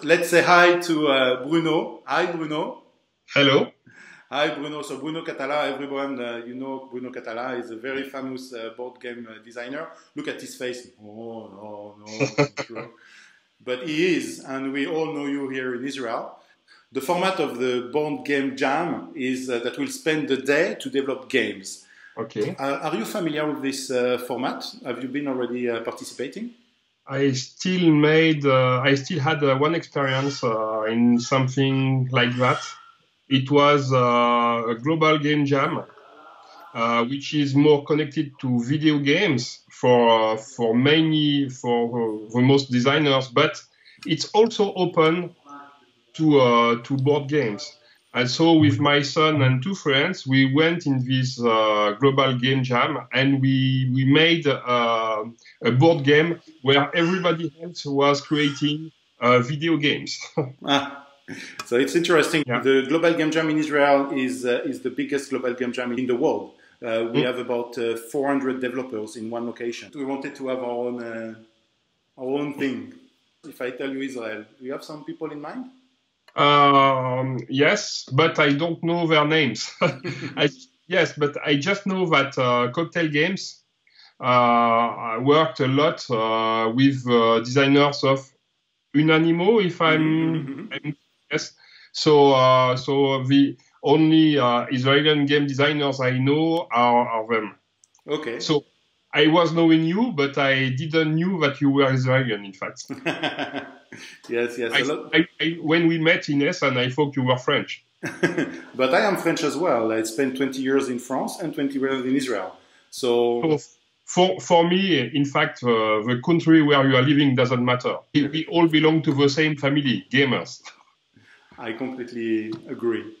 first, let's say hi to uh, Bruno. Hi, Bruno. Hello. Hi, Bruno. So Bruno Cathala, everyone, uh, you know Bruno Cathala is a very famous uh, board game uh, designer. Look at his face. Oh, no, no. But he is, and we all know you here in Israel. The format of the board game jam is uh, that we'll spend the day to develop games. Okay. Uh, are you familiar with this uh, format? Have you been already participating? I still made, I still had one experience in something like that it was uh, a global game jam, uh, which is more connected to video games for for many for, the most designers, but it's also open to uh, to board games. And so, with my son and two friends, we went in this uh, global game jam, and we we made uh, a board game where everybody else was creating uh, video games. ah so it's interesting. Yeah. The Global Game Jam in Israel is uh, is the biggest global game jam in the world. Uh, we mm. have about uh, 400 developers in one location. We wanted to have our own uh, our own thing. If I tell you Israel, do you have some people in mind? Um, yes, but I don't know their names. I, yes, but I just know that uh, Cocktail Games uh, worked a lot with designers of Unanimo, if I'm, mm-hmm. I'm Yes. So, uh, so the only uh, Israeli game designers I know are, are them. Okay. So I was knowing you, but I didn't knew that you were Israeli. In fact. yes, yes. I, I, I, when we met in Essen, I thought you were French. but I am French as well. I spent 20 years in France and 20 years in Israel. So. for, for me, in fact, uh, the country where you are living doesn't matter. We all belong to the same family, gamers. I completely agree.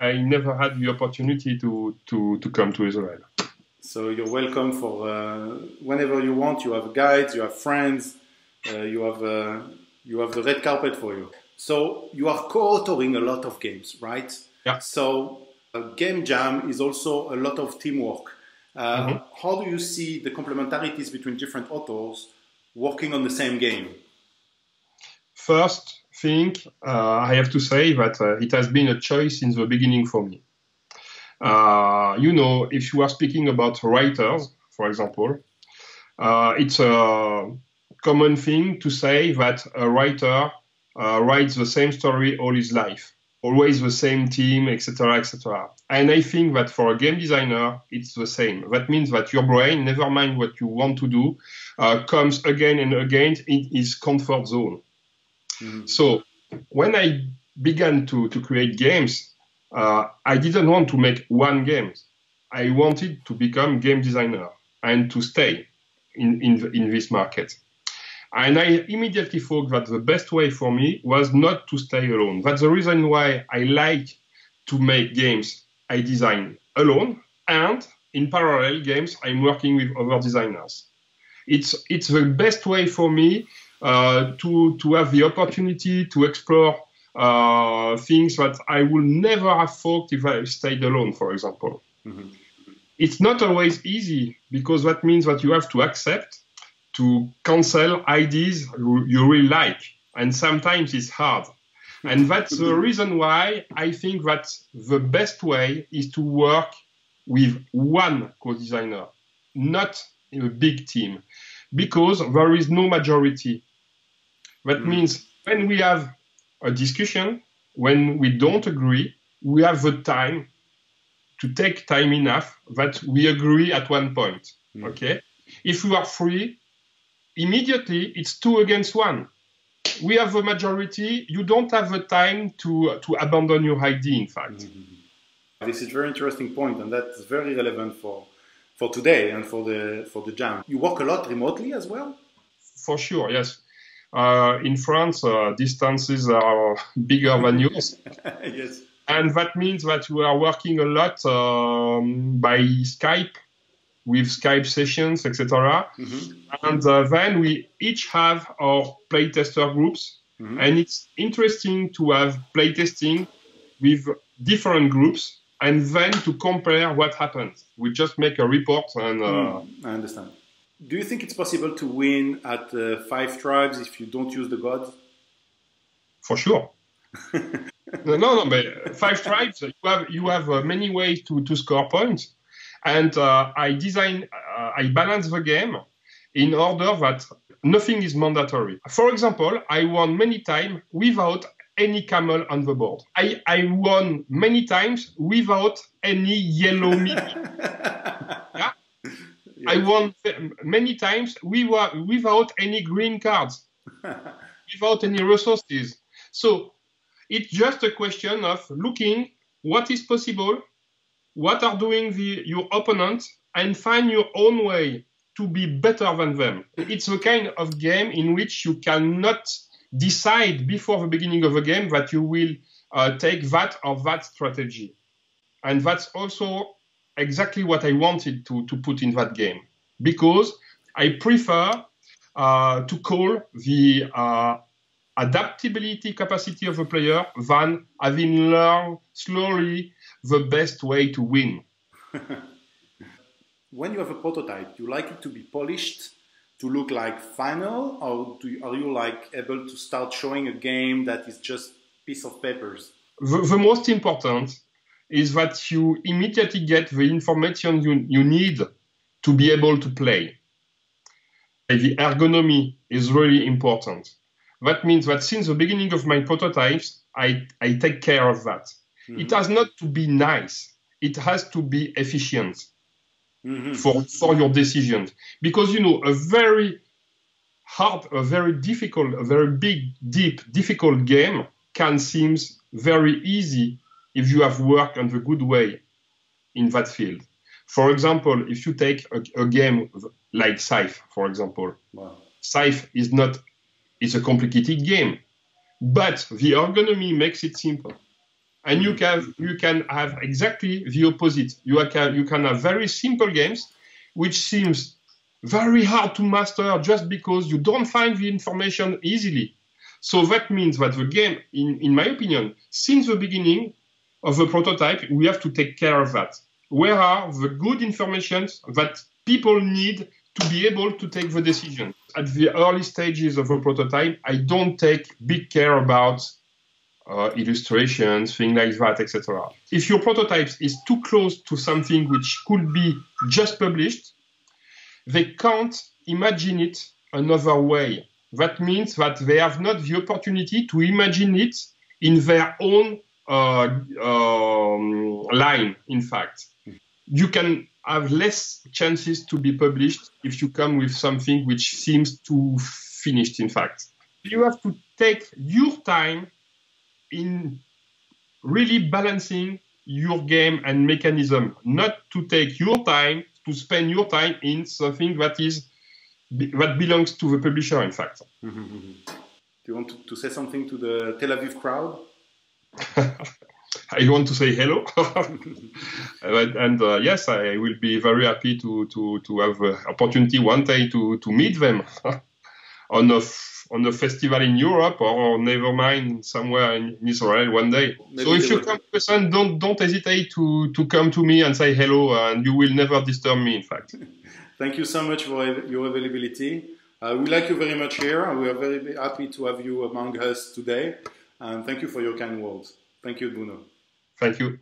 I never had the opportunity to, to, to come to Israel. So you're welcome for uh, whenever you want. You have guides, you have friends, uh, you have uh, you have the red carpet for you. So you are co-authoring a lot of games, right? Yeah. So game jam is also a lot of teamwork. Uh, mm-hmm. How do you see the complementarities between different authors working on the same game? First, thing, uh, I have to say that uh, it has been a choice since the beginning for me. Uh, you know, if you are speaking about writers, for example, it's a common thing to say that a writer writes the same story all his life always the same team, etc., etc. And I think that for a game designer, it's the same. That means that your brain, never mind what you want to do, uh, comes again and again in his comfort zone. Mm-hmm. So when I began to, to create games, uh, I didn't want to make one game. I wanted to become game designer and to stay in, in, in this market. And I immediately thought that the best way for me was not to stay alone. That's the reason why I like to make games I design alone and in parallel games I'm working with other designers. It's, it's the best way for me uh, to to have the opportunity to explore uh, things that I would never have thought if I stayed alone, for example. Mm-hmm. It's not always easy because that means that you have to accept to cancel ideas you really like, and sometimes it's hard. And that's the reason why I think that the best way is to work with one co-designer, not a big team, because there is no majority. That mm. means when we have a discussion, when we don't agree, we have the time to take time enough that we agree at one point. Mm. Okay? If we are free, immediately it's two against one. We have the majority. You don't have the time to to abandon your idea. In fact, mm-hmm. this is a very interesting point, and that's very relevant for for today and for the for the jam. You work a lot remotely as well. For sure, yes. Uh, in France, uh, distances are bigger than yours. yes. And that means that we are working a lot um, by Skype with Skype sessions, etc. Mm-hmm. And uh, then we each have our playtester groups. Mm-hmm. And it's interesting to have playtesting with different groups and then to compare what happens. We just make a report and. Uh, mm, I understand. Do you think it's possible to win at uh, five tribes if you don't use the gods? for sure. no, no, but five tribes. You have you have uh, many ways to, to score points, and uh, I design uh, I balance the game in order that nothing is mandatory. For example, I won many times without any camel on the board. I, I won many times without any yellow meat. yeah? Yes. I won many times We were without any green cards, without any resources. So it's just a question of looking what is possible, what are doing the, your opponent, and find your own way to be better than them. It's a kind of game in which you cannot decide before the beginning of a game that you will uh, take that or that strategy. And that's also exactly what I wanted to, to put in that game because I prefer uh, to call the uh, adaptability capacity of a player than having learned slowly the best way to win. when you have a prototype, you like it to be polished, to look like final, or you, are you like able to start showing a game that is just piece of papers? The, the most important is that you immediately get the information you, you need to be able to play. The ergonomy is really important. That means that since the beginning of my prototypes, I, I take care of that. Mm-hmm. It has not to be nice, it has to be efficient mm-hmm. for, for your decisions. Because, you know, a very hard, a very difficult, a very big, deep, difficult game can seem very easy if you have worked on the good way in that field. For example, if you take a, a game like Scythe, for example, wow. Scythe is not it's a complicated game, but the ergonomy makes it simple. And you can you can have exactly the opposite. You can you can have very simple games, which seems very hard to master just because you don't find the information easily. So that means that the game, in, in my opinion, since the beginning of the prototype, we have to take care of that. Where are the good information that people need to be able to take the decision? At the early stages of a prototype, I don't take big care about uh, illustrations, things like that, etc. If your prototype is too close to something which could be just published, they can't imagine it another way. That means that they have not the opportunity to imagine it in their own uh, um, line, in fact. You can have less chances to be published if you come with something which seems too finished, in fact. You have to take your time in really balancing your game and mechanism, not to take your time to spend your time in something that is that belongs to the publisher. In fact. Mm-hmm. Do you want to, to, say something to the Tel Aviv crowd? I want to say hello, and uh, yes, I will be very happy to to to have the opportunity one day to to meet them on a on a festival in Europe or never mind somewhere in Israel one day. Maybe so if you come to Essen, don't don't hesitate to to come to me and say hello, and you will never disturb me. In fact. Thank you so much for your availability. Uh, we like you very much here, and we are very happy to have you among us today. And thank you for your kind words. Thank you, Bruno. Thank you.